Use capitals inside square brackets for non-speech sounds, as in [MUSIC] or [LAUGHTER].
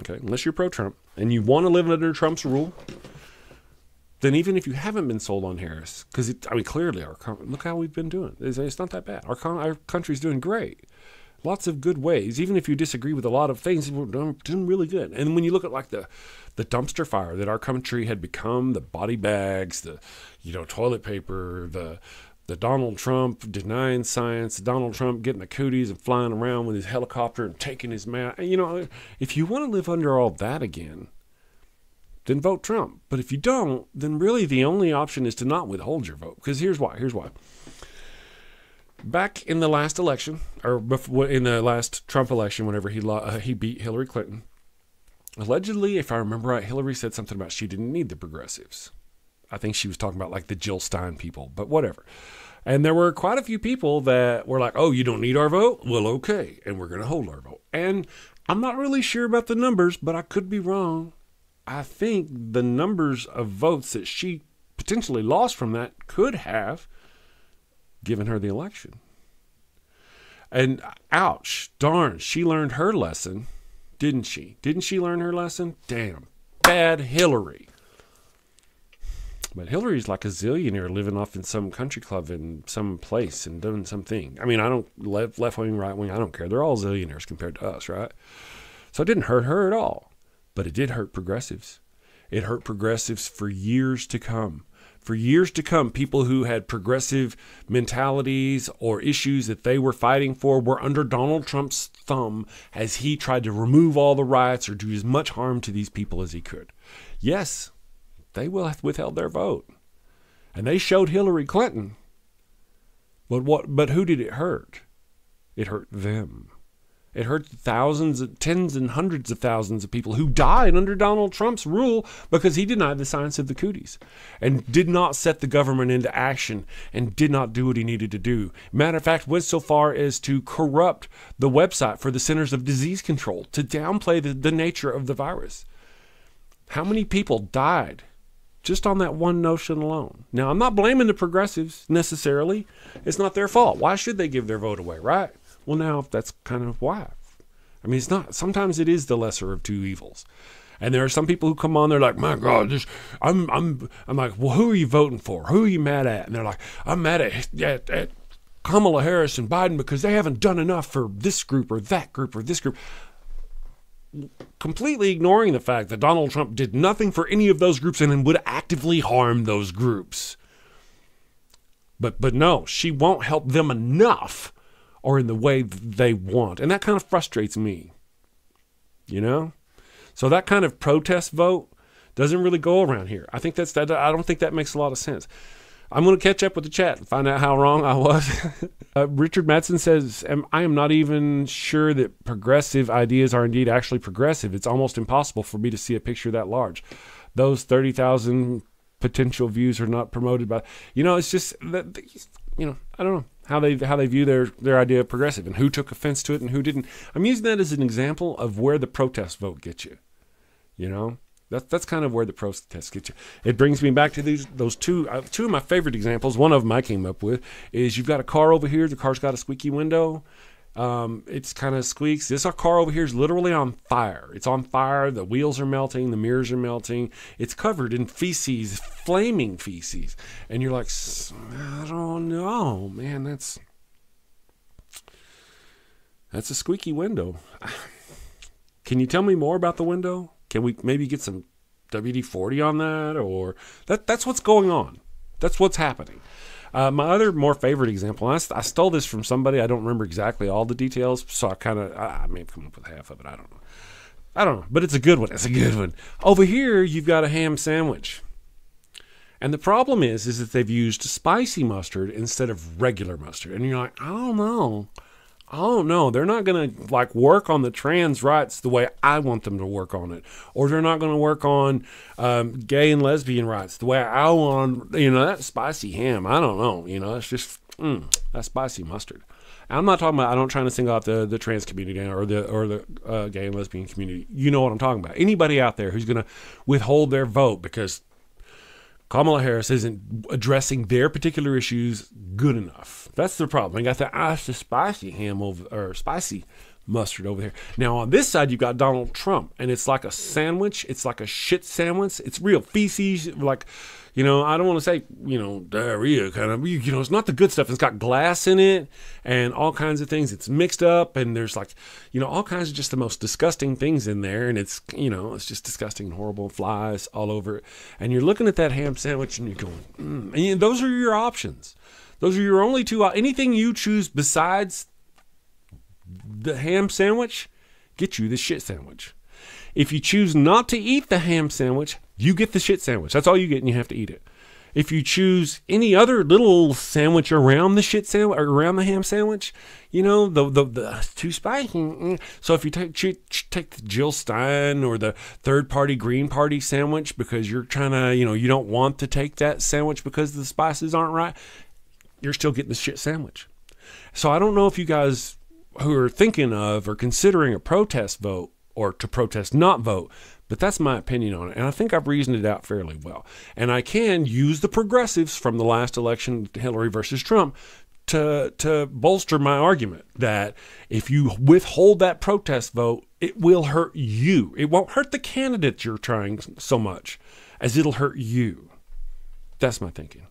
okay, unless you're pro Trump and you want to live under Trump's rule, then even if you haven't been sold on Harris, because I mean, clearly, our look how we've been doing. It's, it's not that bad. Our, our country's doing great. Lots of good ways. Even if you disagree with a lot of things, we're doing, doing really good. And when you look at like the the dumpster fire that our country had become, the body bags, the you know toilet paper, the the Donald Trump denying science, Donald Trump getting the cooties and flying around with his helicopter and taking his mask. You know, if you want to live under all that again, then vote Trump. But if you don't, then really the only option is to not withhold your vote. Because here's why. Here's why. Back in the last election, or before, in the last Trump election, whenever he uh, he beat Hillary Clinton, allegedly, if I remember right, Hillary said something about she didn't need the progressives. I think she was talking about like the Jill Stein people, but whatever. And there were quite a few people that were like, oh, you don't need our vote? Well, okay. And we're going to hold our vote. And I'm not really sure about the numbers, but I could be wrong. I think the numbers of votes that she potentially lost from that could have given her the election. And ouch, darn, she learned her lesson, didn't she? Didn't she learn her lesson? Damn, bad Hillary. But Hillary's like a zillionaire living off in some country club in some place and doing something. I mean, I don't left left wing, right wing, I don't care. They're all zillionaires compared to us, right? So it didn't hurt her at all, but it did hurt progressives. It hurt progressives for years to come. For years to come, people who had progressive mentalities or issues that they were fighting for were under Donald Trump's thumb as he tried to remove all the riots or do as much harm to these people as he could. Yes, they will have withheld their vote. And they showed Hillary Clinton. But what but who did it hurt? It hurt them. It hurt thousands, tens and hundreds of thousands of people who died under Donald Trump's rule because he denied the science of the cooties and did not set the government into action and did not do what he needed to do. Matter of fact, went so far as to corrupt the website for the Centers of Disease Control to downplay the, the nature of the virus. How many people died just on that one notion alone. Now, I'm not blaming the progressives necessarily. It's not their fault. Why should they give their vote away, right? Well, now that's kind of why. I mean, it's not. Sometimes it is the lesser of two evils. And there are some people who come on, they're like, "My God, this, I'm, I'm, I'm like, well, who are you voting for? Who are you mad at?" And they're like, "I'm mad at, at, at Kamala Harris and Biden because they haven't done enough for this group or that group or this group." Completely ignoring the fact that Donald Trump did nothing for any of those groups and would actively harm those groups. But but no, she won't help them enough or in the way they want. And that kind of frustrates me. You know? So that kind of protest vote doesn't really go around here. I think that's that I don't think that makes a lot of sense. I'm going to catch up with the chat and find out how wrong I was. [LAUGHS] uh, Richard Madsen says, I am not even sure that progressive ideas are indeed actually progressive. It's almost impossible for me to see a picture that large. Those 30,000 potential views are not promoted by, you know, it's just that, you know, I don't know how they how they view their their idea of progressive and who took offense to it and who didn't. I'm using that as an example of where the protest vote gets you. You know, that's that's kind of where the protest gets you. It brings me back to these those two uh, two of my favorite examples. One of them I came up with is you've got a car over here. The car's got a squeaky window. Um, it's kind of squeaks. This car over here is literally on fire. It's on fire. The wheels are melting. The mirrors are melting. It's covered in feces, flaming feces. And you're like, I don't know, man. That's that's a squeaky window. [SIGHS] Can you tell me more about the window? Can we maybe get some WD 40 on that? Or that that's what's going on. That's what's happening. Uh, my other more favorite example, I, I, stole this from somebody. I don't remember exactly all the details, so I kind of, I, I may have come up with half of it. I don't know. I don't know, but it's a good one. It's a good one. Over here, you've got a ham sandwich. And the problem is, is that they've used spicy mustard instead of regular mustard. And you're like, I don't know oh no, they're not going to like work on the trans rights the way I want them to work on it, or they're not going to work on um, gay and lesbian rights the way I want. You know, that spicy ham. I don't know. You know, it's just mm, that spicy mustard. I'm not talking about. I don't trying to single out the, the trans community or the or the uh, gay and lesbian community. You know what I'm talking about. Anybody out there who's going to withhold their vote because Kamala Harris isn't addressing their particular issues good enough. That's the problem. I got the ah, spicy ham over or spicy mustard over there. Now on this side you've got Donald Trump, and it's like a sandwich. It's like a shit sandwich. It's real feces, like you know, I don't want to say, you know, diarrhea kind of, you know, it's not the good stuff. It's got glass in it and all kinds of things. It's mixed up and there's like, you know, all kinds of just the most disgusting things in there. And it's, you know, it's just disgusting and horrible. Flies all over it. And you're looking at that ham sandwich and you're going, mm. and those are your options. Those are your only two. Anything you choose besides the ham sandwich, get you the shit sandwich. If you choose not to eat the ham sandwich, you get the shit sandwich. That's all you get, and you have to eat it. If you choose any other little sandwich around the shit sandwich or around the ham sandwich, you know the the, the uh, too spicy. So if you take take the Jill Stein or the third party Green Party sandwich because you're trying to you know you don't want to take that sandwich because the spices aren't right, you're still getting the shit sandwich. So I don't know if you guys who are thinking of or considering a protest vote or to protest not vote but that's my opinion on it. And I think I've reasoned it out fairly well. And I can use the progressives from the last election, Hillary versus Trump, to, to bolster my argument that if you withhold that protest vote, it will hurt you. It won't hurt the candidates you're trying so much as it'll hurt you. That's my thinking.